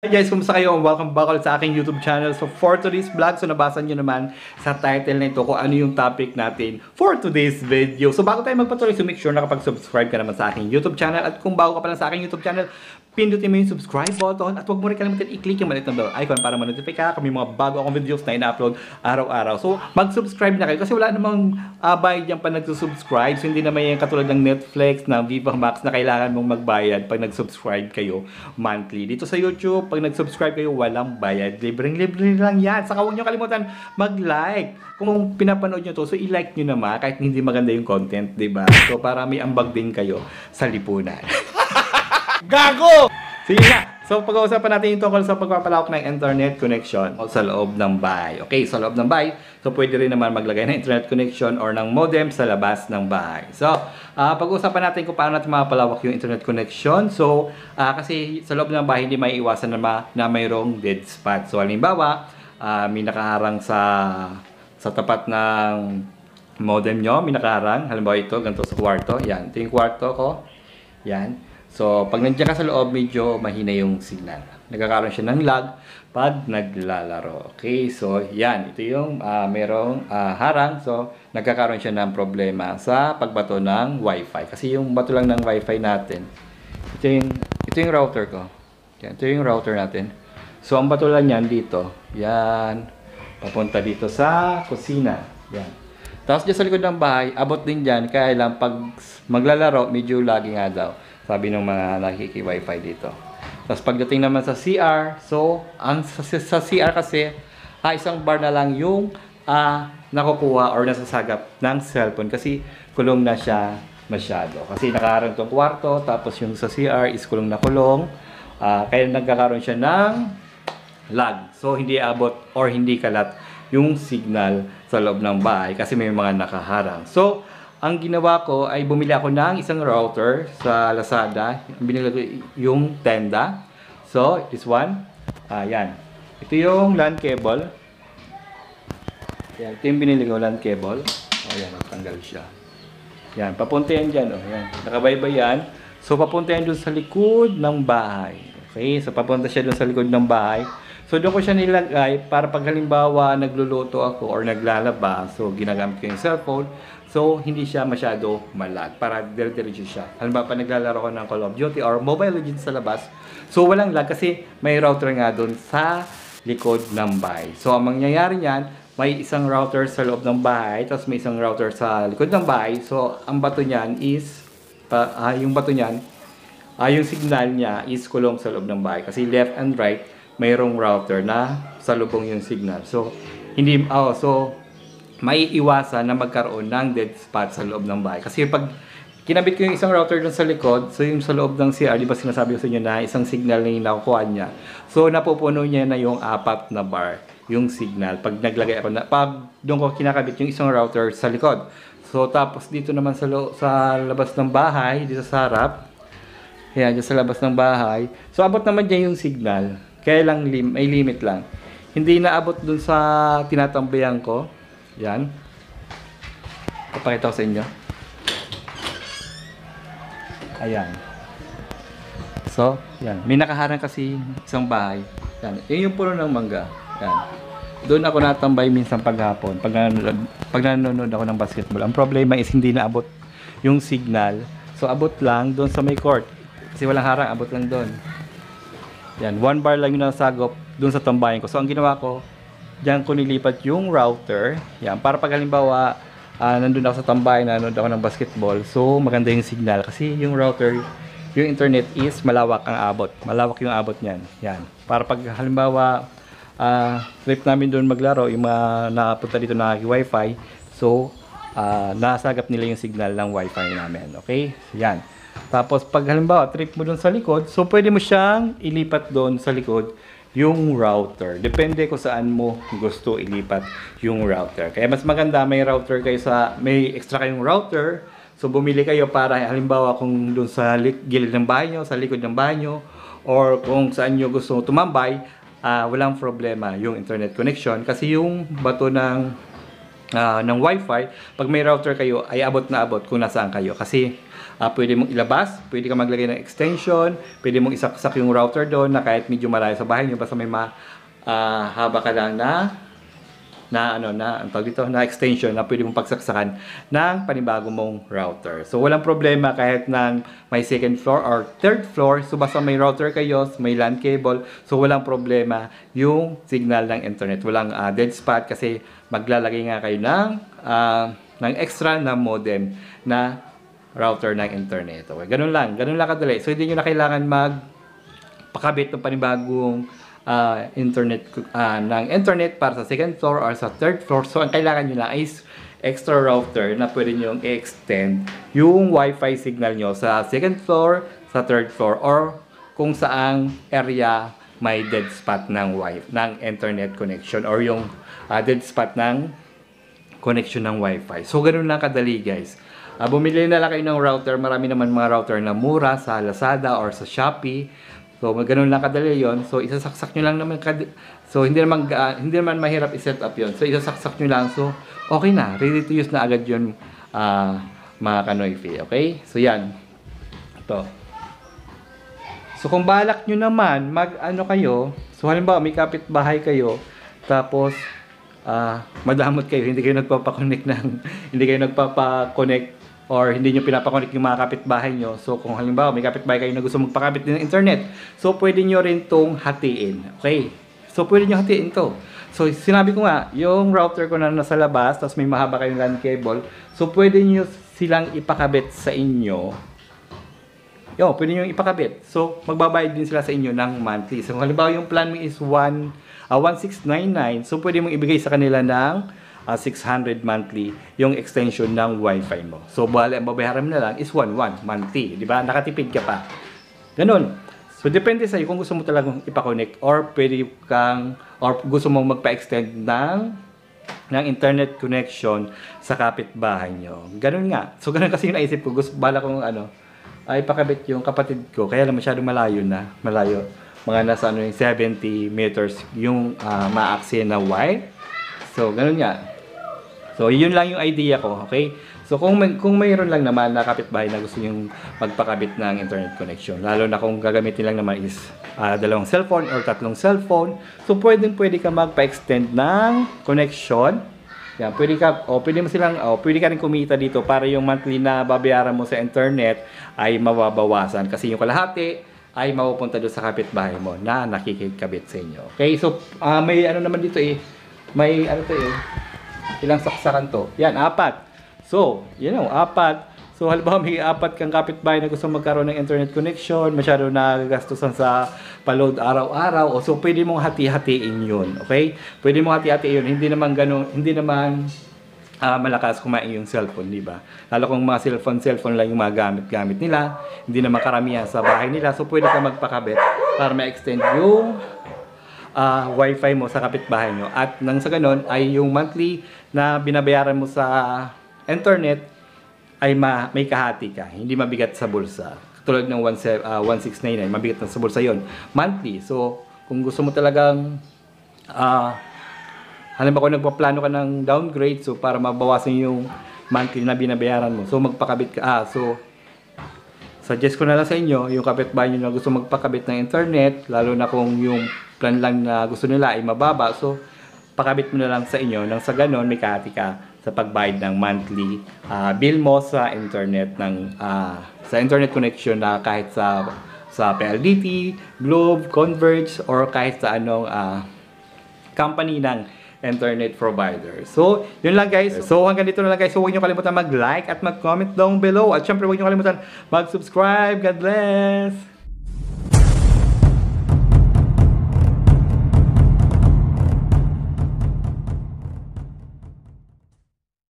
Hi guys, kumusta kayo? Welcome back ulit sa aking YouTube channel. So for today's vlog, so nabasa nyo naman sa title na ito kung ano yung topic natin for today's video. So bago tayo magpatuloy, so make sure nakapag-subscribe ka naman sa aking YouTube channel. At kung bago ka pa lang sa aking YouTube channel, pindutin mo yung subscribe button at huwag mo rin kalimutan i-click yung maliit na bell icon para ma-notify ka may mga bago akong videos na ina-upload araw-araw. So mag-subscribe na kayo kasi wala namang uh, bayad yan pa nagsusubscribe. So hindi naman yan katulad ng Netflix, na Viva Max na kailangan mong magbayad pag nag-subscribe kayo monthly. Dito sa YouTube, pag nag-subscribe kayo, walang bayad. Libreng-libre lang yan. Saka huwag nyo kalimutan mag-like. Kung pinapanood nyo to, so i-like nyo naman kahit hindi maganda yung content, ba? So para may ambag din kayo sa lipunan. Gago! Sige nga. So, pag-uusapan natin yung tungkol sa pagpapalawak ng internet connection sa loob ng bahay. Okay, sa loob ng bahay. So, pwede rin naman maglagay ng internet connection or ng modem sa labas ng bahay. So, uh, pag-uusapan natin kung paano natin mapalawak yung internet connection. So, uh, kasi sa loob ng bahay, hindi may iwasan na, ma- na mayroong dead spot. So, halimbawa, uh, may nakaharang sa sa tapat ng modem nyo, may nakaharang. Halimbawa ito, ganito sa kwarto. Yan, ito yung kwarto ko. Yan. So, pag nandiyan ka sa loob, medyo mahina yung signal. Nagkakaroon siya ng lag pag naglalaro. Okay, so yan. Ito yung uh, merong uh, harang. So, nagkakaroon siya ng problema sa pagbato ng wifi. Kasi yung bato lang ng wifi natin, ito yung, ito yung router ko. Yan, ito yung router natin. So, ang bato lang yan dito. Yan. Papunta dito sa kusina. Yan. Tapos dyan sa likod ng bahay, abot din dyan. Kaya lang pag maglalaro, medyo lagi nga daw. Sabi ng mga nakiki-wifi dito. Tapos pagdating naman sa CR, so ang sa, sa CR kasi, ah, isang bar na lang yung ah, nakukuha or nasasagap ng cellphone kasi kulong na siya masyado. Kasi nakaharang tong kwarto, tapos yung sa CR is kulong na kulong. Ah, kaya nagkakaroon siya ng lag. So hindi abot or hindi kalat yung signal sa loob ng bahay kasi may mga nakaharang. So, ang ginawa ko ay bumili ako ng isang router sa Lazada. Binili ko yung tenda. So, this one. Ayan. Ito yung LAN cable. Ayan. Ito yung binili ko LAN cable. Ayan, natanggal siya. Yan, papunta yan dyan. Oh. Yan. Nakabaybay yan. So, papunta yan dun sa likod ng bahay. Okay? So, papunta siya dun sa likod ng bahay. So, doon ko siya nilagay para pag halimbawa nagluluto ako or naglalaba, so ginagamit ko yung cellphone, so hindi siya masyado malag para dire-diretso siya. Halimbawa pa naglalaro ko ng Call of Duty or Mobile Legends sa labas, so walang lag kasi may router nga doon sa likod ng bahay. So, ang mangyayari niyan, may isang router sa loob ng bahay, tapos may isang router sa likod ng bahay. So, ang bato niyan is, pa, uh, yung bato niyan, uh, yung signal niya is kulong sa loob ng bahay. Kasi left and right, mayroong router na salubong yung signal. So, hindi, oh, so, may iwasan na magkaroon ng dead spot sa loob ng bahay. Kasi pag kinabit ko yung isang router dun sa likod, so yung sa loob ng CR, di ba sinasabi ko sa inyo na isang signal na yung nakukuha niya. So, napupuno niya na yung apat na bar, yung signal. Pag naglagay ako na, pag doon ko kinakabit yung isang router sa likod. So, tapos dito naman sa, sa labas ng bahay, dito sa harap, yan, dyan sa labas ng bahay. So, abot naman niya yung signal. Kaya lang lim may limit lang. Hindi naabot dun sa tinatambayan ko. Yan. Papakita ko sa inyo. Ayan. So, yan. May nakaharang kasi isang bahay. Yan. Yun yung puno ng mangga. Yan. Doon ako natambay minsan paghapon. Pag pag nanonood ako ng basketball. Ang problema is hindi naabot yung signal. So, abot lang doon sa may court. Kasi walang harang, abot lang doon. Yan, one bar lang yung nasagop dun sa tambayan ko. So, ang ginawa ko, diyan ko nilipat yung router. Yan, para pag halimbawa, uh, nandun ako sa tambayan, nanonood ako ng basketball. So, maganda yung signal. Kasi yung router, yung internet is malawak ang abot. Malawak yung abot niyan. Yan. Para pag halimbawa, uh, trip namin doon maglaro, yung mga nakapunta dito na wifi. So, uh, nasagap nila yung signal ng wifi namin. Okay? Yan. Tapos pag halimbawa trip mo doon sa likod, so pwede mo siyang ilipat doon sa likod yung router. Depende kung saan mo gusto ilipat yung router. Kaya mas maganda may router kayo sa may extra kayong router. So bumili kayo para halimbawa kung doon sa gilid ng banyo, sa likod ng banyo or kung saan nyo gusto tumambay, uh, walang problema yung internet connection kasi yung bato ng ah, ng Wi-Fi, pag may router kayo, ay abot na abot kung nasaan kayo. Kasi ah, pwede mong ilabas, pwede ka maglagay ng extension, pwede mong isaksak yung router doon na kahit medyo malayo sa bahay nyo, basta may mahaba ka lang na na ano na ang tawag dito na extension na pwede mong pagsaksakan ng panibago mong router. So walang problema kahit nang may second floor or third floor, so basta may router kayo, may LAN cable, so walang problema yung signal ng internet. Walang ah, dead spot kasi maglalagay nga kayo ng ah, ng extra na modem na router ng internet. Okay, ganun lang, ganun lang kadali. So hindi niyo na kailangan mag pakabit ng panibagong ah, internet ah, ng internet para sa second floor or sa third floor. So, ang kailangan nyo lang is extra router na pwede nyo i-extend yung wifi signal nyo sa second floor, sa third floor, or kung saang area may dead spot ng wifi, ng internet connection or yung ah, dead spot ng connection ng wifi. So, ganun lang kadali guys. Ah, bumili na lang kayo ng router. Marami naman mga router na mura sa Lazada or sa Shopee. So, ganun lang kadali yon So, isasaksak nyo lang naman. kad- So, hindi naman, ga- hindi naman mahirap i-set up yon So, isasaksak nyo lang. So, okay na. Ready to use na agad yun, ah, mga kanoyfi. Okay? So, yan. Ito. So, kung balak nyo naman, mag ano kayo, so halimbawa may kapitbahay kayo, tapos, ah madamot kayo, hindi kayo nagpapa-connect ng, hindi kayo nagpapa-connect or hindi nyo pinapa-connect yung mga kapitbahay nyo. So, kung halimbawa may kapitbahay kayo na gusto magpakabit din ng internet, so pwede nyo rin tong hatiin. Okay? So, pwede nyo hatiin to. So, sinabi ko nga, yung router ko na nasa labas, tapos may mahaba kayong LAN cable, so pwede nyo silang ipakabit sa inyo Yo, pwede nyo ipakabit. So, magbabayad din sila sa inyo ng monthly. So, halimbawa yung plan mo is 1, ah, 1699, so pwede mong ibigay sa kanila ng ah, 600 monthly yung extension ng wifi mo. So, bali ang babayaran mo na lang is 11 monthly. Di ba? Nakatipid ka pa. Ganun. So, depende sa'yo kung gusto mo talagang ipakonnect or pwede kang, or gusto mong magpa-extend ng ng internet connection sa kapitbahay nyo. Ganun nga. So, ganun kasi yung naisip ko. Gusto, bala kong ano, ay pakabit yung kapatid ko. Kaya lang masyado malayo na. Malayo. Mga nasa ano yung 70 meters yung uh, ma-access na wire. So, ganun nga. So, yun lang yung idea ko, okay? So, kung may, kung mayroon lang naman na kapitbahay na gusto yung magpakabit ng internet connection, lalo na kung gagamitin lang naman is ah, dalawang cellphone or tatlong cellphone, so pwedeng pwede ka magpa-extend ng connection. Yan, pwede ka, o pwede mo silang, o pwede ka rin kumita dito para yung monthly na babayaran mo sa internet ay mababawasan. Kasi yung kalahati ay mapupunta doon sa kapitbahay mo na nakikikabit sa inyo. Okay, so ah, may ano naman dito eh, may ano to eh, ilang saksakan to? Yan, apat. So, you know, apat. So, halimbawa may apat kang kapitbahay na gusto magkaroon ng internet connection, masyado nagagastusan sa paload araw-araw, o so pwede mong hati-hatiin yun, okay? Pwede mong hati-hatiin yun, hindi naman ganun, hindi naman ah, malakas kumain yung cellphone, di ba? Lalo kung mga cellphone, cellphone lang yung mga gamit-gamit nila, hindi naman karamihan sa bahay nila, so pwede ka magpakabit para ma-extend yung ah, wifi mo sa kapitbahay nyo. At nang sa ganun ay yung monthly na binabayaran mo sa internet ay ma may kahati ka. Hindi mabigat sa bulsa. Tulad ng 17, ah, 1699, mabigat na sa bulsa yon Monthly. So, kung gusto mo talagang ah halimbawa kung nagpaplano ka ng downgrade, so para mabawasan yung monthly na binabayaran mo. So, magpakabit ka. Ah, so, suggest ko na lang sa inyo, yung kapitbahay nyo na gusto magpakabit ng internet, lalo na kung yung plan lang na gusto nila ay mababa, so pakabit mo na lang sa inyo nang sa ganon may kahati ka sa pagbayad ng monthly ah, bill mo sa internet ng ah, sa internet connection na kahit sa sa PLDT, Globe, Converge or kahit sa anong ah, company ng internet provider. So, yun lang guys. So, hanggang dito na lang guys. So, huwag niyo kalimutan mag-like at mag-comment down below. At syempre, huwag niyo kalimutan mag-subscribe. God bless!